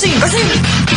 Così, così,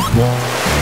Bye.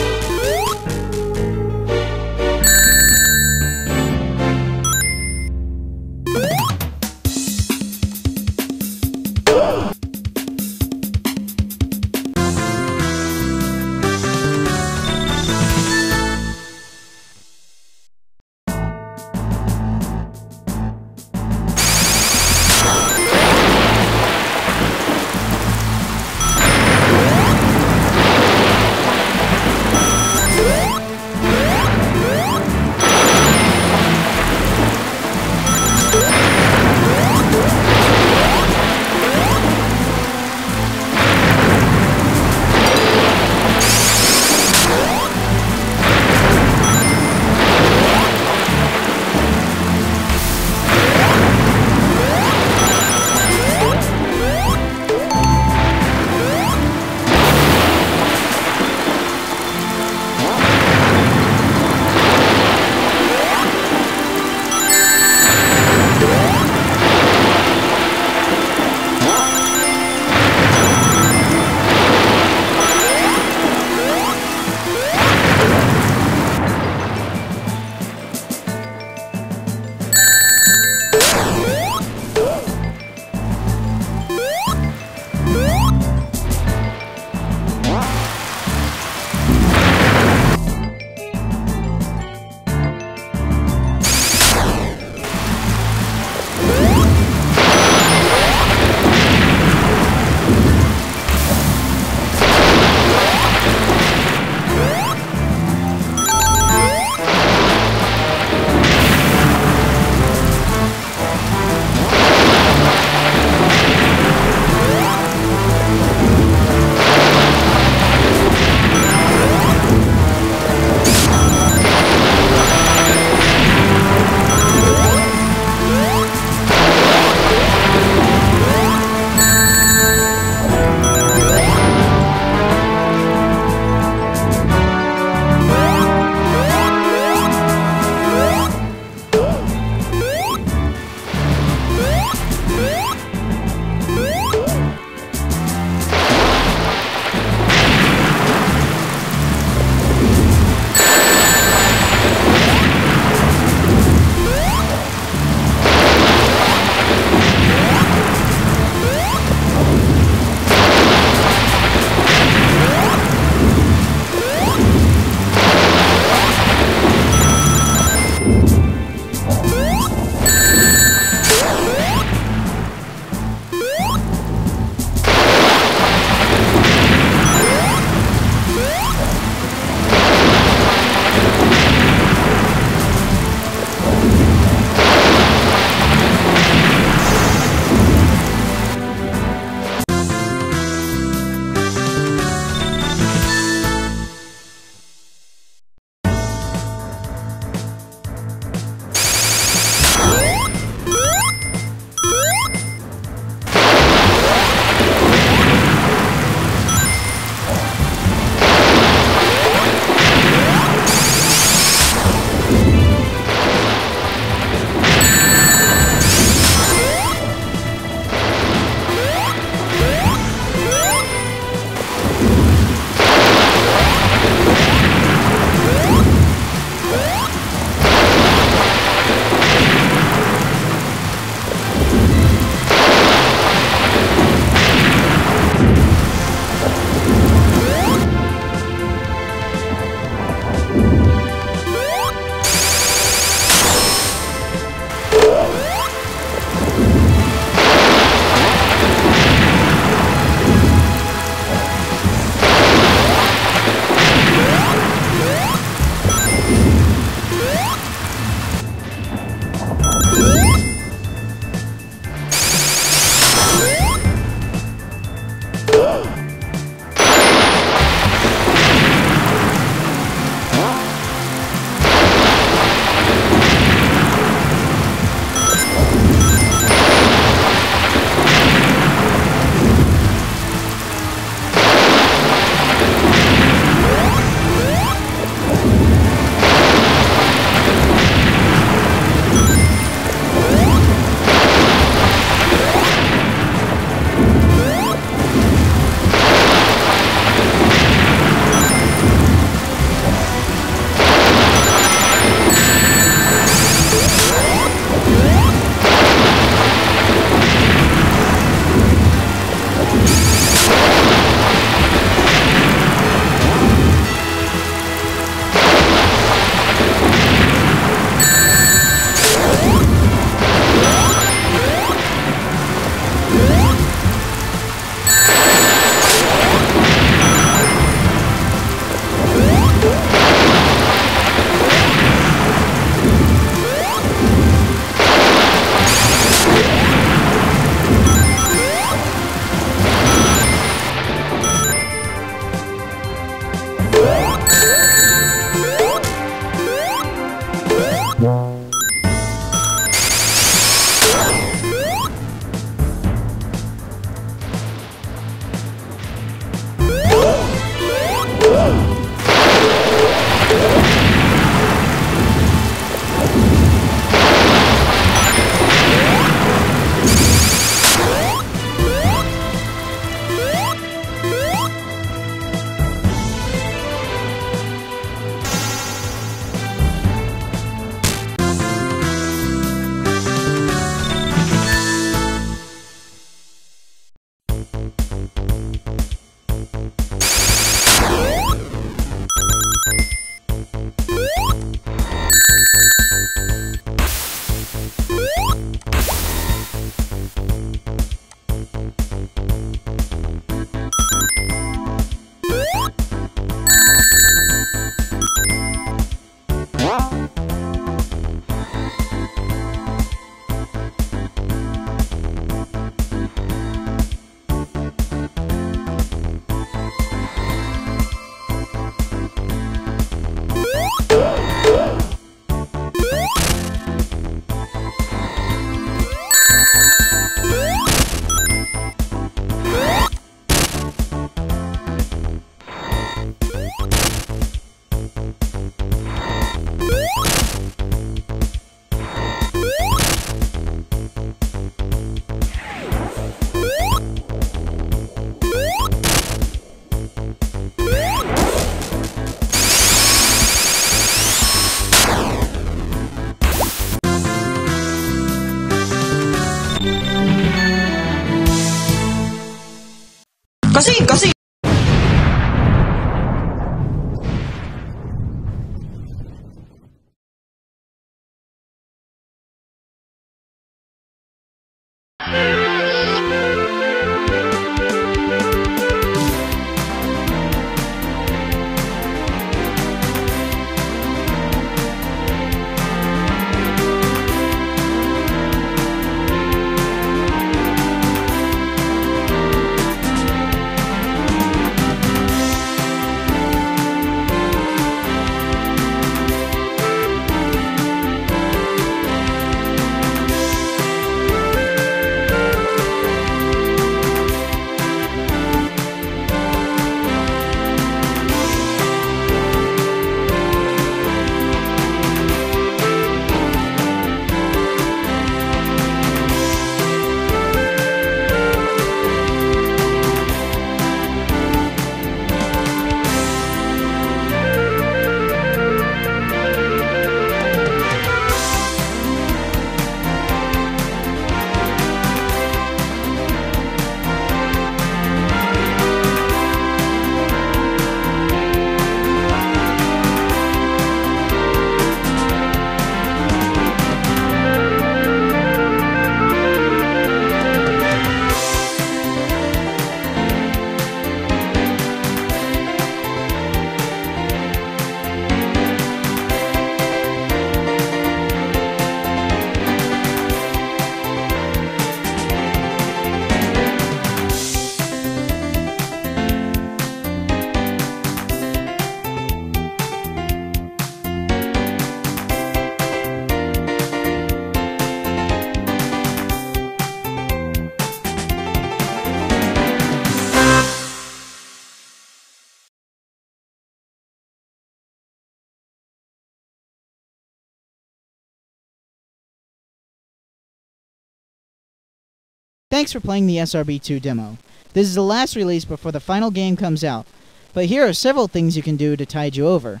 Thanks for playing the SRB2 demo. This is the last release before the final game comes out, but here are several things you can do to tide you over.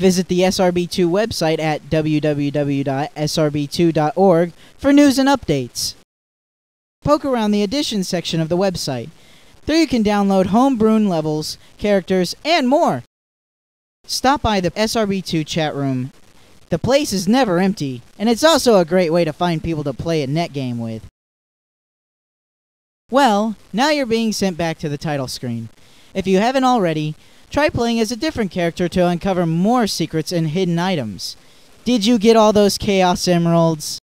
Visit the SRB2 website at www.srb2.org for news and updates. Poke around the editions section of the website. There you can download homebrewn levels, characters, and more. Stop by the SRB2 chat room. The place is never empty, and it's also a great way to find people to play a net game with. Well, now you're being sent back to the title screen. If you haven't already, try playing as a different character to uncover more secrets and hidden items. Did you get all those Chaos Emeralds?